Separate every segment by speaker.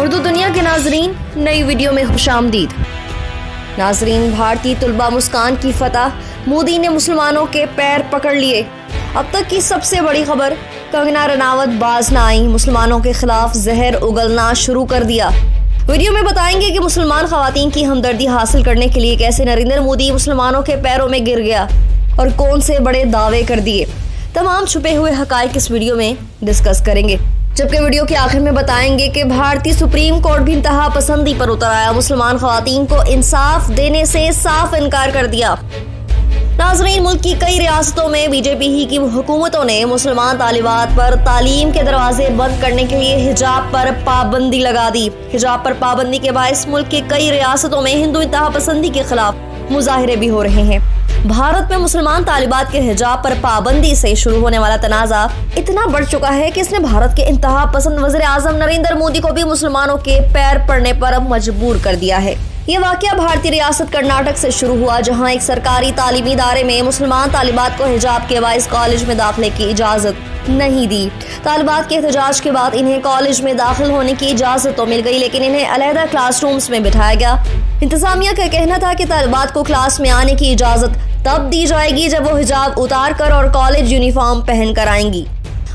Speaker 1: उर्दू दुनिया के नाजरीन, नई वीडियो में खुश आमदीद नाजरीन, भारतीय तलबा मुस्कान की फतह, मोदी ने मुसलमानों के पैर पकड़ लिए। अब तक की सबसे बड़ी खबर, कंगना रनावत बाज न आई, मुसलमानों के खिलाफ जहर उगलना शुरू कर दिया। वीडियो में बताएँगे कि मुसलमान खातन की हमदर्दी हासिल करने के लिए कैसे नरेंद्र मोदी मुसलमानों के पैरों में गिर गया और कौन से बड़े दावे कर दिए। तमाम छुपे हुए हकायक इस वीडियो में डिस्कस करेंगे। जबकि वीडियो के आखिर में बताएँगे कि भारतीय सुप्रीम कोर्ट भी इंतहा पसंदी पर उतर आया। मुसलमान खातन को इंसाफ देने से साफ़ इनकार कर दिया। नाजरीन, मुल्क की कई रियासतों में बीजेपी ही की हुकूमतों ने मुसलमान तालिबात पर तालीम के दरवाजे बंद करने के लिए हिजाब पर पाबंदी लगा दी। हिजाब पर पाबंदी के बायस मुल्क की कई रियासतों में हिंदू इंतहा पसंदी के खिलाफ मुजाहरे भी हो रहे हैं। भारत में मुसलमान तालिबात के हिजाब पर पाबंदी से शुरू होने वाला तनाजा इतना बढ़ चुका है कि इसने भारत के इंतहा पसंद वज़ीर आज़म नरेंद्र मोदी को भी मुसलमानों के पैर पड़ने पर मजबूर कर दिया है। ये वाक्य भारतीय रियासत कर्नाटक से शुरू हुआ, जहाँ एक सरकारी तालीमी इदारे में मुसलमान तालिबात को हिजाब के बायस कॉलेज में दाखिले की इजाज़त नहीं दी। तालिबात के एहतजाज के बाद इन्हें कॉलेज में दाखिल होने की इजाज़त तो मिल गई, लेकिन इन्हें अलहदा क्लासरूम्स में बिठाया गया। इंतजामिया का कहना था कि तालिबात को क्लास में आने की इजाज़त तब दी जाएगी जब वो हिजाब उतार कर और कॉलेज यूनिफॉर्म पहन कर आएँगी।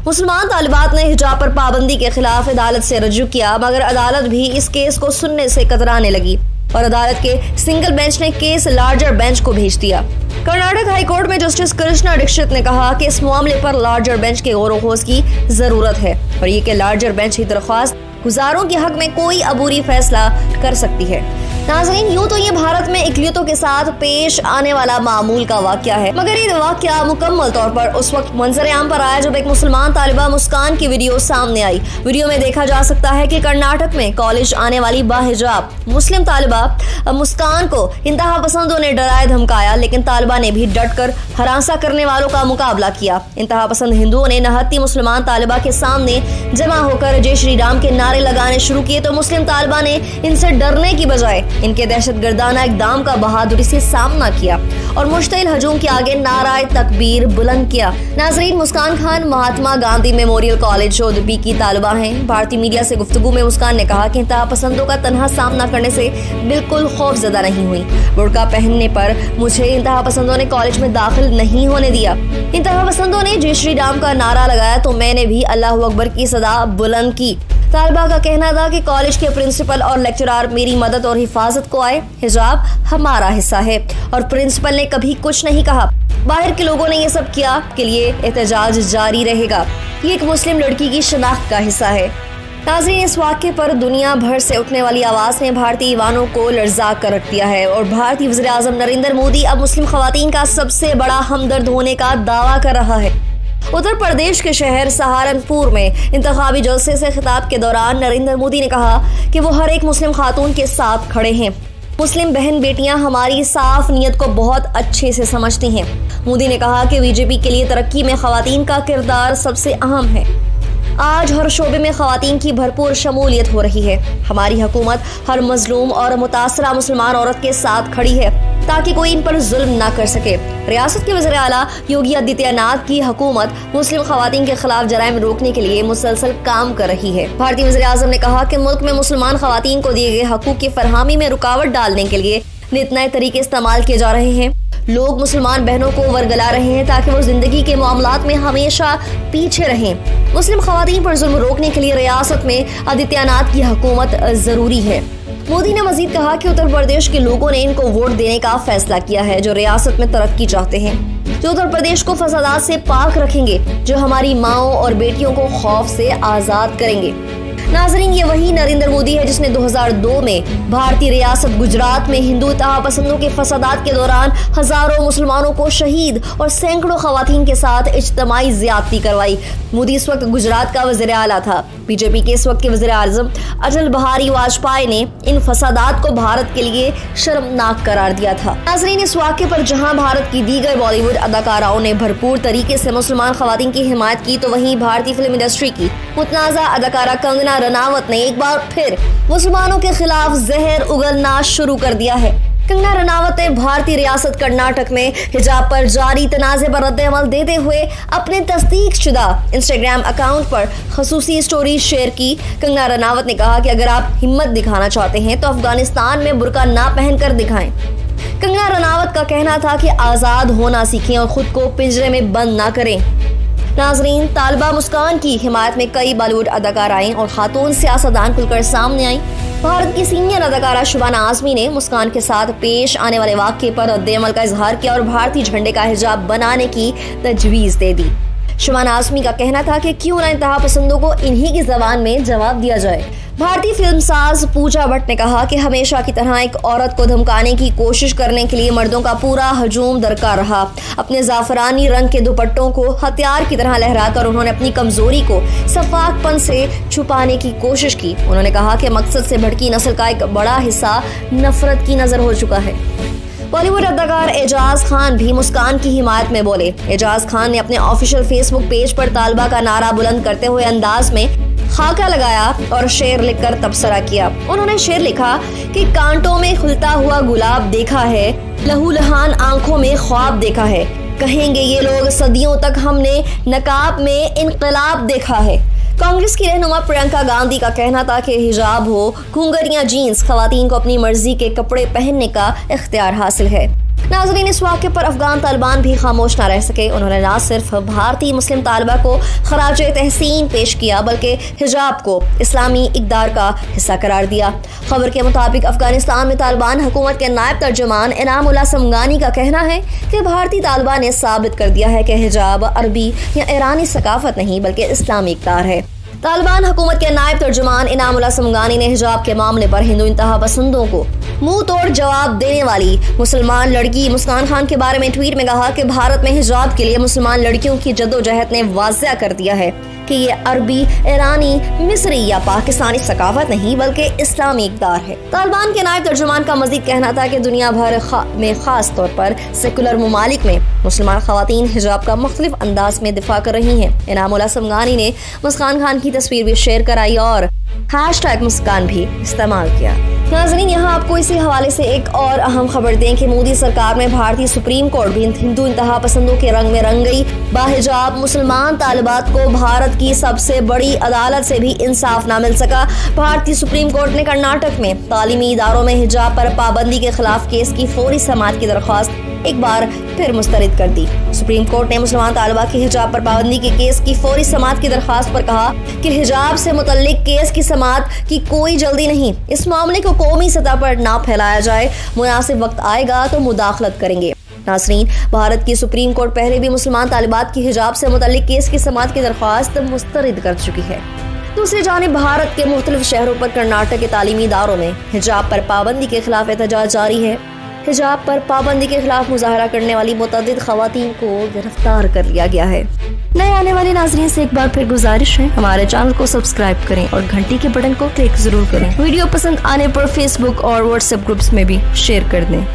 Speaker 1: मुसलमान तालिबात ने हिजाब पर पाबंदी के खिलाफ अदालत से रजू किया, मगर अदालत भी इस केस को सुनने से कतराने लगी। और अदालत के सिंगल बेंच ने केस लार्जर बेंच को भेज दिया। कर्नाटक हाईकोर्ट में जस्टिस कृष्णा दीक्षित ने कहा कि इस मामले पर लार्जर बेंच के गौर वोस की ज़रूरत है और ये के लार्जर बेंच की दरख्वास्त गुजारों के हक में कोई अबूरी फैसला कर सकती है। नाजरीन, यूँ तो ये भारत में इकलियतों के साथ पेश आने वाला मामूल का वाक्य है। मगर ये वाक्य मुकम्मल तौर पर उस वक्त मंजर आम पर आया जब एक मुसलमान तालिबा मुस्कान की वीडियो सामने आई। वीडियो में देखा जा सकता है कि कर्नाटक में कॉलेज आने वाली बाहिजाब मुस्लिम तालिबा मुस्कान को इंतहा पसंदों ने डराया धमकाया, लेकिन तालिबा ने भी डट कर हरासा करने वालों का मुकाबला किया। इंतहा पसंद हिंदुओं ने नहत्ती मुसलमान तालिबा के सामने जमा होकर जय श्री राम के नारे लगाने शुरू किए तो मुस्लिम तालिबा ने इनसे डरने की बजाय इनके दहशत गर्दाना इकदाम का बहादुरी से सामना किया और मुश्तिल हजूम के आगे नाराय तकबीर बुलंद किया। नाजरीन, मुस्कान खान, महात्मा गांधी मेमोरियल कॉलेज चौधरी की तालबा हैं। भारतीय मीडिया से गुफ्तगु में मुस्कान ने कहा कि इंतहा पसंदों का तनहा सामना करने से बिल्कुल खौफ ज़्यादा नहीं हुई। बुड़का पहनने पर मुझे इंतहा पसंदों ने कॉलेज में दाखिल नहीं होने दिया। इंतहा पसंदों ने जय श्री राम का नारा लगाया तो मैंने भी अल्लाह अकबर की सदा बुलंद की। तालबा का कहना था कि कॉलेज के प्रिंसिपल और लेक्चरार मेरी मदद और हिफाजत को आए। हिजाब हमारा हिस्सा है। और प्रिंसिपल ने कभी कुछ नहीं कहा। बाहर के लोगों ने ये सब किया के लिए एहतजाज जारी रहेगा। ये एक मुस्लिम लड़की की शनाख्त का हिस्सा है। नाजरीन इस वाक्य पर दुनिया भर से उठने वाली आवाज़ ने भारतीय ईवानों को लर्जा कर रख दिया है। और भारतीय वजी नरेंद्र मोदी अब मुस्लिम खातन का सबसे बड़ा हमदर्द होने का दावा कर रहा है। उत्तर प्रदेश के शहर सहारनपुर में इंतबी जलसे से खिताब के दौरान नरेंद्र मोदी ने कहा कि वो हर एक मुस्लिम खातून के साथ खड़े हैं। मुस्लिम बहन बेटियाँ हमारी साफ़ नीयत को बहुत अच्छे से समझती हैं। मोदी ने कहा कि बीजेपी के लिए तरक्की में खातन का किरदार सबसे अहम है। आज हर शोबे में खातन की भरपूर शमूलियत हो रही है। हमारी हुकूमत हर मजलूम और मुतासरा मुसलमान औरत के साथ खड़ी है ताकि कोई इन पर जुल्म ना कर सके। रियासत के वजर अला योगी आदित्यनाथ की हुकूमत मुस्लिम खातन के खिलाफ जराइम रोकने के लिए मुसलसल काम कर रही है। भारतीय वजी अजम ने कहा की मुल्क में मुसलमान खातन को दिए गए हकूक की फरहमी में रुकावट डालने के लिए नित नए तरीके इस्तेमाल किए जा रहे हैं। लोग मुसलमान बहनों को वरगला रहे हैं ताकि वो ज़िंदगी के मामला में हमेशा पीछे रहें। मुस्लिम खातन पर जुल्म रोकने के लिए रियासत में आदित्यनाथ की हुकूमत ज़रूरी है। मोदी ने मजीद कहा कि उत्तर प्रदेश के लोगों ने इनको वोट देने का फैसला किया है, जो रियासत में तरक्की चाहते हैं। जो उत्तर प्रदेश को फसादात से पाक रखेंगे, जो हमारी माओ और बेटियों को खौफ से आज़ाद करेंगे। नाजरीन, ये वही नरेंद्र मोदी है जिसने 2002 में भारतीय रियासत गुजरात में हिंदू इतहा पसंदों के फसादात के दौरान हज़ारों मुसलमानों को शहीद और सैकड़ों खातन के साथ इज्तमाही ज्यादती करवाई। मोदी इस वक्त गुजरात का वज़ीर आला था। बीजेपी के इस वक्त के वजी आज़म अटल बिहारी वाजपेयी ने इन फसादात को भारत के लिए शर्मनाक करार दिया था। नाजरीन, इस वाक्य पर जहाँ भारत की दीगर बॉलीवुड अदाकाराओं ने भरपूर तरीके से मुसलमान खातन की हिमायत की तो वहीं भारतीय फ़िल्म इंडस्ट्री की मुतनाज़ा अदाकारा कंगना रनावत ने एक बार फिर मुसलमानों के खिलाफ जहर उगलना शुरू कर दिया है। कंगना रनावत ने भारतीय रियासत कर्नाटक में हिजाब पर जारी तनाजे पर रद्दमल देते हुए अपने तस्दीक शुदा इंस्टाग्राम अकाउंट पर खसूसी स्टोरी शेयर की। कंगना रनावत ने कहा कि अगर आप हिम्मत दिखाना चाहते हैं तो अफ़गानिस्तान में बुरका ना पहनकर दिखाएँ। कंगना रनावत का कहना था कि आज़ाद होना सीखें और खुद को पिंजरे में बंद ना करें। नाजरीन, तालबा मुस्कान की हिमायत में कई बॉलीवुड अदाकार आए और खातून सियासतदान खुलकर सामने आई। भारत की सीनियर अदाकारा शुबाना आजमी ने मुस्कान के साथ पेश आने वाले वाक्य पर रद्दमल का इजहार किया और भारतीय झंडे का हिजाब बनाने की तजवीज दे दी। शुबाना आजमी का कहना था कि क्यों ना इंतहा पसंदों को इन्हीं की जबान में जवाब दिया जाए। भारतीय फ़िल्म साज पूजा भट्ट ने कहा कि हमेशा की तरह एक औरत को धमकाने की कोशिश करने के लिए मर्दों का पूरा हजूम दरकार रहा। अपने जाफरानी रंग के दुपट्टों को हथियार की तरह लहराकर उन्होंने अपनी कमज़ोरी को सफाकपन से छुपाने की कोशिश की। उन्होंने कहा कि मकसद से भड़की नस्ल का एक बड़ा हिस्सा नफरत की नज़र हो चुका है। बॉलीवुड अदाकार एजाज खान भी मुस्कान की हिमायत में बोले एजाज खान ने अपने ऑफिशियल फेसबुक पेज पर तालबा का नारा बुलंद करते हुए अंदाज में खाका लगाया और शेर लिखकर तबसरा किया उन्होंने शेर लिखा कि कांटों में खुलता हुआ गुलाब देखा है लहू लहान आँखों में ख्वाब देखा है कहेंगे ये लोग सदियों तक हमने नकाब में इनकलाब देखा है कांग्रेस की रहनुमा प्रियंका गांधी का कहना था कि हिजाब हो घूंगरिया जीन्स खातन को अपनी मर्ज़ी के कपड़े पहनने का इख्तियार हासिल है। नाजरीन, इस वाक्य पर अफगान तालिबान भी खामोश न रह सके। उन्होंने न सिर्फ़ भारतीय मुस्लिम तालबा को खराज तहसीन पेश किया, बल्कि हिजाब को इस्लामी इकदार का हिस्सा करार दिया। खबर के मुताबिक अफ़गानिस्तान में तालिबान हुकूमत के नायब तर्जमान इनाम समगानी का कहना है कि भारतीय तालिबान ने साबित कर दिया है कि हिजाब अरबी या ईरानी सकाफत नहीं, बल्कि इस्लामी इकदार है। तालिबान हुकूमत के नायब तर्जुमान इनाम समगानी ने हिजाब के मामले पर हिंदू इंतहा पसंदों को मुँह तोड़ जवाब देने वाली मुसलमान लड़की मुस्कान खान के बारे में ट्वीट में कहा कि भारत में हिजाब के लिए मुसलमान लड़कियों की जद्दोजहद ने वाजिया कर दिया है। कि ये अरबी ईरानी मिस्री या पाकिस्तानी सकाफत नहीं बल्कि इस्लामी इकदार है। तालिबान के नायब तर्जुमान का मजीद कहना था कि दुनिया भर खा, में खास तौर पर सेकुलर ममालिक में मुसलमान खातन हिजाब का मुख्तलिफ़ अंदाज में दिफा कर रही हैं। इनामुल्ला समगानी ने मुस्कान खान की तस्वीर भी शेयर कराई और हैश टैग मुस्कान भी इस्तेमाल किया। नाजरीन, यहाँ आपको इसी हवाले से एक और अहम खबर दें कि मोदी सरकार में भारतीय सुप्रीम कोर्ट भी हिंदू इंतहा पसंदों के रंग में रंग गई। बाहिजाब मुसलमान तालिबात को भारत की सबसे बड़ी अदालत से भी इंसाफ न मिल सका। भारतीय सुप्रीम कोर्ट ने कर्नाटक में तालीमी इदारों में हिजाब पर पाबंदी के खिलाफ केस की फौरी समात की दरख्वास्त एक बार फिर मुस्तरद कर दी। सुप्रीम कोर्ट ने मुसलमान तालबा के हिजाब पर पाबंदी के केस की फौरी समात की दरखास्त पर कहा कि हिजाब से मुतलिक केस की समात की कोई जल्दी नहीं। इस मामले को कौमी सतह पर ना फैलाया जाए मुनासिब वक्त आएगा तो मुदाखलत करेंगे। नासरीन, भारत की सुप्रीम कोर्ट पहले भी मुसलमान तालिबात की हिजाब से मुतलिक केस की समात की दरख्वास्त मुस्तरद कर चुकी है। दूसरी जानब भारत के मुख्तलिफ़ शहरों पर कर्नाटक के तालीमी इदारों में हिजाब पर पाबंदी के खिलाफ एहतजाज जारी है। हिजाब पर पाबंदी के खिलाफ मुजाहरा करने वाली मुतद खातन को गिरफ़्तार कर लिया गया है। नए आने वाले नाजरीन से एक बार फिर गुजारिश है, हमारे चैनल को सब्सक्राइब करें और घंटी के बटन को क्लिक ज़रूर करें। वीडियो पसंद आने पर फेसबुक और व्हाट्सएप ग्रुप्स में भी शेयर कर दें।